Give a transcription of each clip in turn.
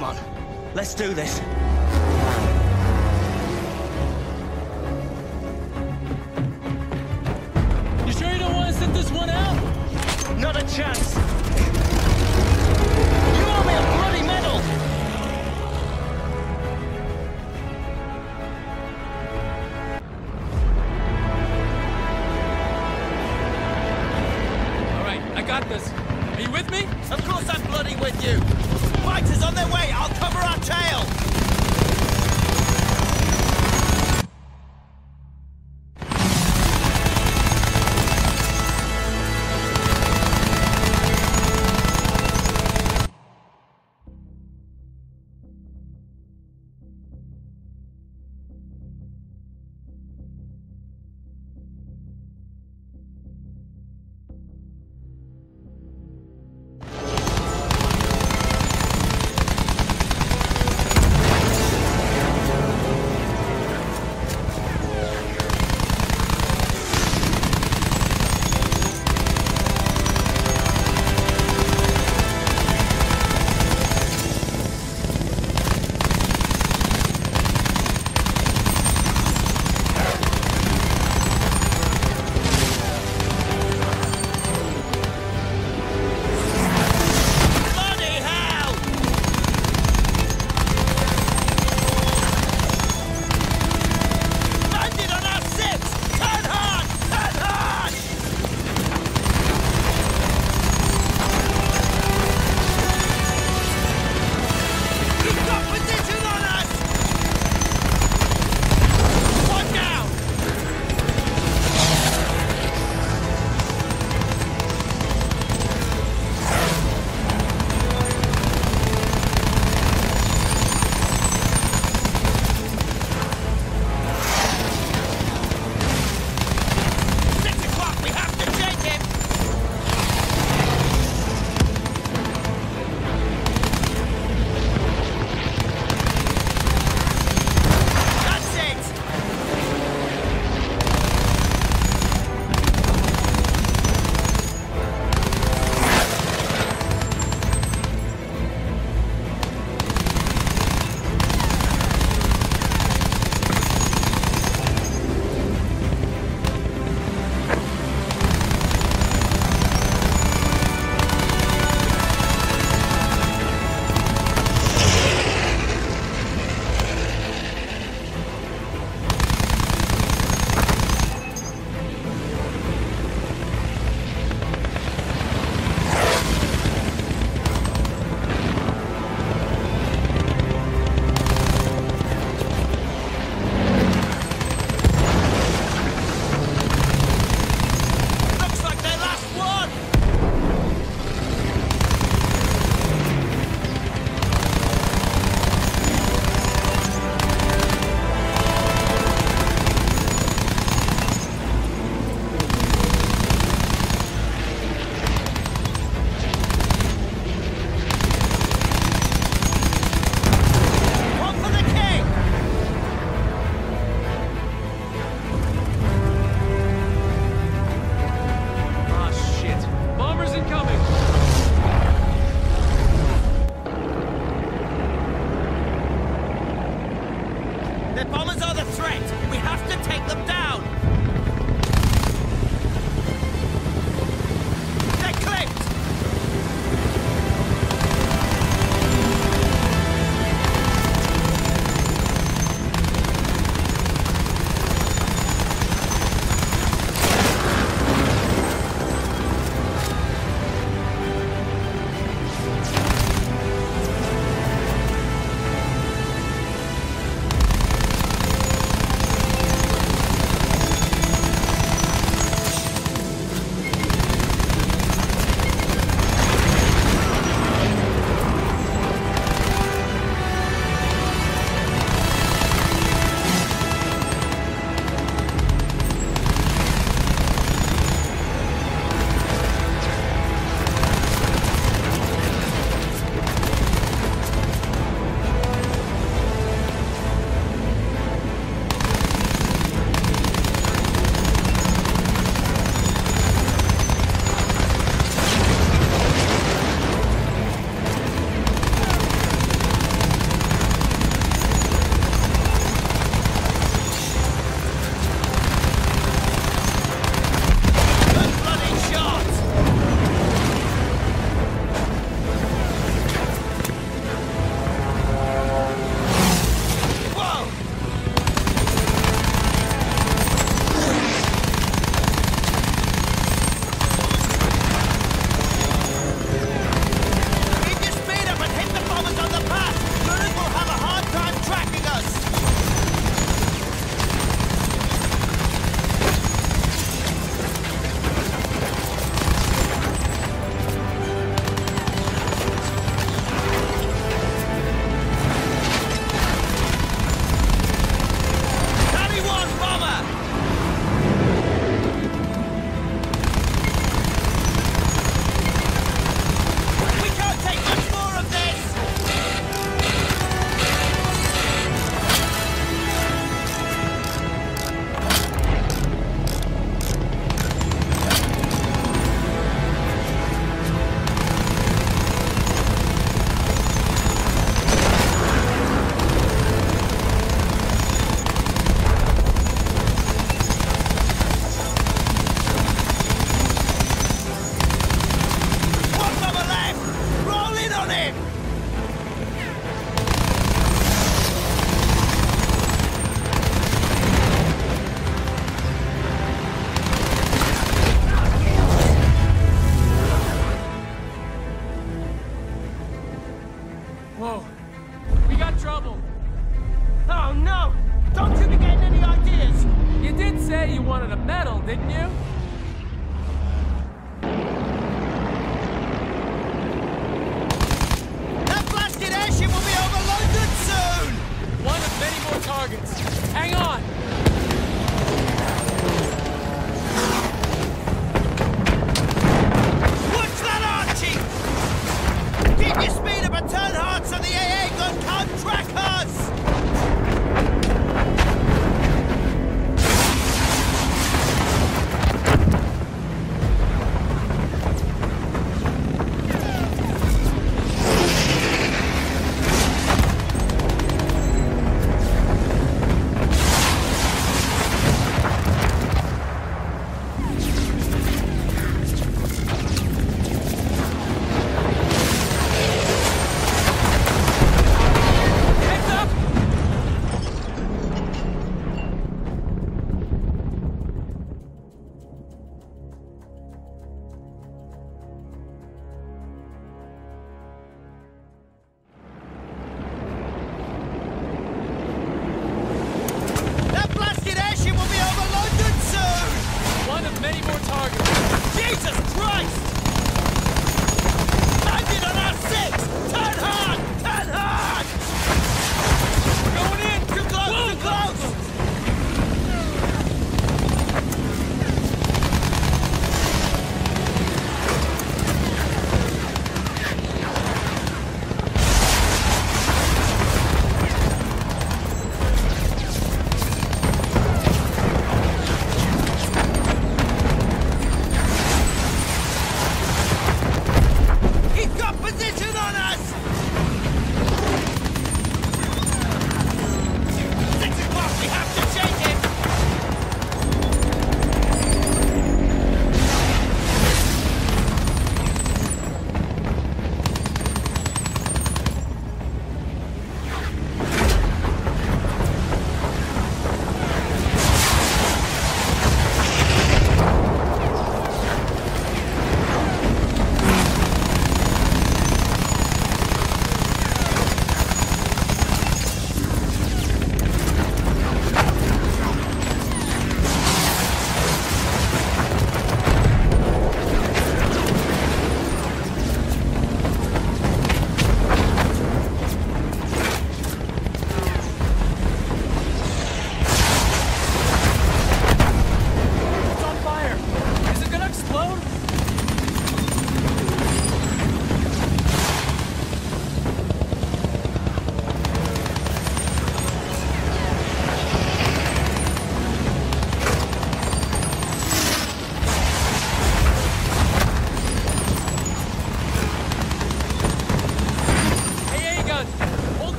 Come on, let's do this. You sure you don't want to sit this one out? Not a chance. You owe me a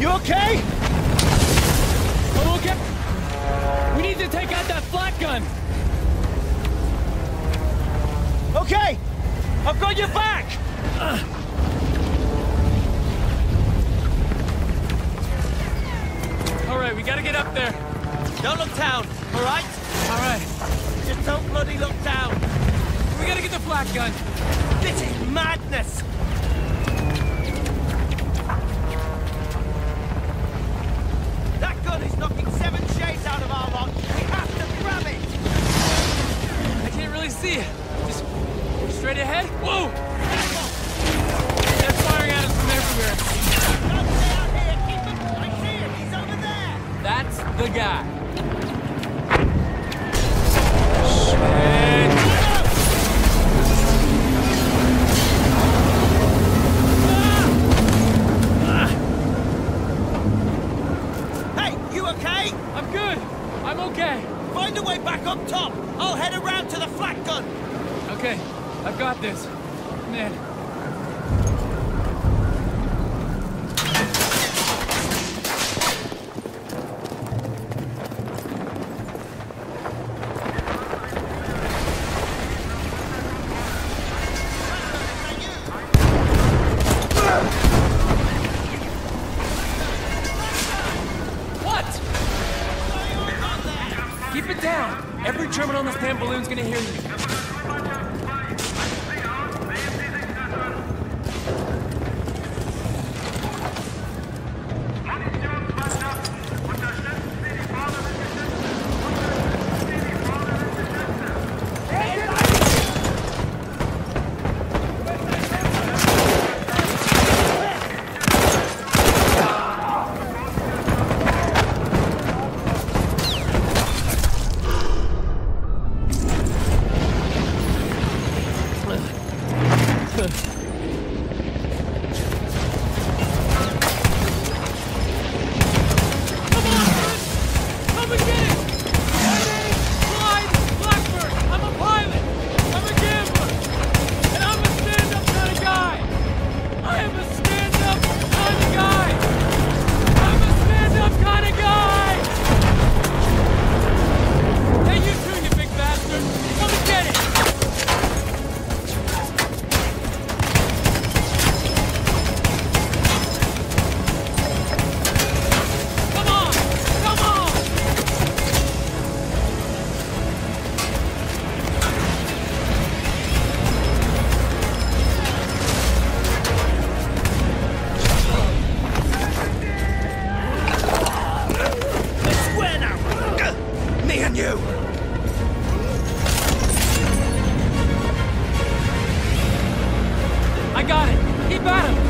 You okay? I'm okay. We need to take out that flak gun. Okay. I've got your back. Uh. All right, we gotta get up there. Don't look down, all right? All right. Just don't bloody look down. We gotta get the flak gun. This is madness. okay? I'm good. I'm okay. Find a way back up top. I'll head around to the flak gun. Okay, I've got this. Man, It down. Every German on this damn balloon's gonna hear you. Me and you! I got it. Keep at him.